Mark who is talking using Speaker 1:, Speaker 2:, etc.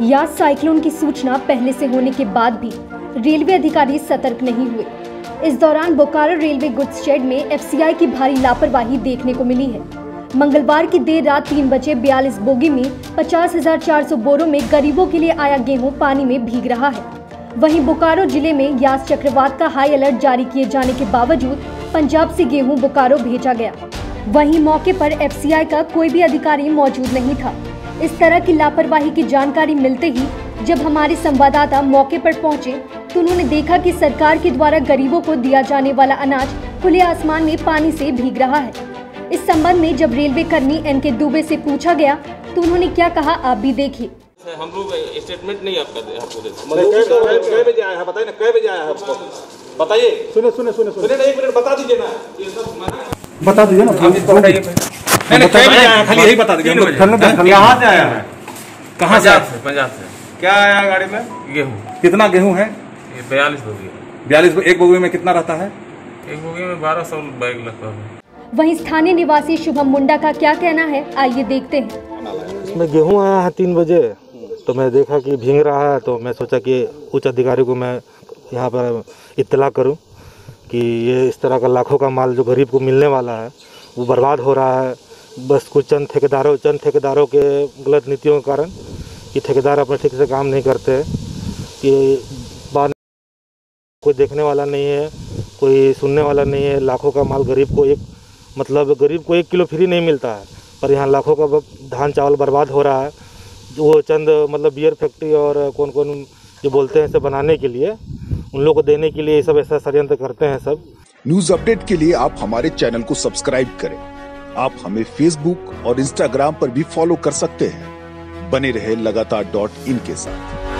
Speaker 1: या साइक्लोन की सूचना पहले से होने के बाद भी रेलवे अधिकारी सतर्क नहीं हुए। इस दौरान बोकारो रेलवे गुड्स शेड में एफसीआई की भारी लापरवाही देखने को मिली है। मंगलवार की देर रात तीन बजे बयालीस बोगी में पचास हज़ार चार सौ बोरों में गरीबों के लिए आया गेहूँ पानी में भीग रहा है। वहीं बोकारो ज़िले में यास चक्रवात का हाई अलर्ट जारी किए जाने के बावजूद पंजाब से गेहूँ बोकारो भेजा गया। वहीं मौके पर एफसीआई का कोई भी अधिकारी मौजूद नहीं था। इस तरह की लापरवाही की जानकारी मिलते ही जब हमारे संवाददाता मौके पर पहुँचे तो उन्होंने देखा कि सरकार के द्वारा गरीबों को दिया जाने वाला अनाज खुले आसमान में पानी से भीग रहा है। इस संबंध में जब रेलवे कर्मी एन के दुबे से पूछा गया तो उन्होंने क्या कहा आप भी देखिए।
Speaker 2: हम लोग स्टेटमेंट नहीं आपका दे, आपको
Speaker 3: कै कै बजे आया है बताइए ना कै बजे आया है आपको। बताइए।
Speaker 4: सुने सुने सुने सुने
Speaker 3: एक मिनट बता दीजिए ना। ये सब
Speaker 4: बता दीजिए ना।
Speaker 3: है खाली यही बता दीजिए
Speaker 4: में
Speaker 3: से आया है कहाँ से
Speaker 2: पंजाब? से
Speaker 3: क्या आया गाड़ी में?
Speaker 2: गेहूँ।
Speaker 3: कितना गेहूँ है?
Speaker 2: बयालीस हो। गया
Speaker 3: बयालीस एक बोगी में कितना रहता है?
Speaker 2: एक बोगी में बारह सौ बैग लगता है।
Speaker 1: वहीं स्थानीय निवासी शुभम मुंडा का क्या कहना है? आइए देखते हैं।
Speaker 5: इसमें गेहूँ आया है तीन बजे तो मैं देखा कि भींग रहा है तो मैं सोचा कि उच्च अधिकारी को मैं यहाँ पर इतला करूँ कि ये इस तरह का लाखों का माल जो गरीब को मिलने वाला है वो बर्बाद हो रहा है। बस कुछ चंद ठेकेदारों चंद ठेकेदारों के गलत नीतियों के कारण कि ठेकेदार अपने ठीक से काम नहीं करते हैं। कि बाद कोई देखने वाला नहीं है, कोई सुनने वाला नहीं है। लाखों का माल गरीब को एक मतलब गरीब को एक किलो फ्री नहीं मिलता है। पर यहाँ लाखों का धान चावल बर्बाद हो रहा है। वो चंद मतलब बियर फैक्ट्री और कौन कौन जो बोलते हैं इसे बनाने के लिए, उन लोग को देने के लिए सब ऐसा षडयंत्र करते हैं सब।
Speaker 6: न्यूज़ अपडेट के लिए आप हमारे चैनल को सब्सक्राइब करें। आप हमें फेसबुक और इंस्टाग्राम पर भी फॉलो कर सकते हैं। बने रहे लगातार डॉट इन के साथ।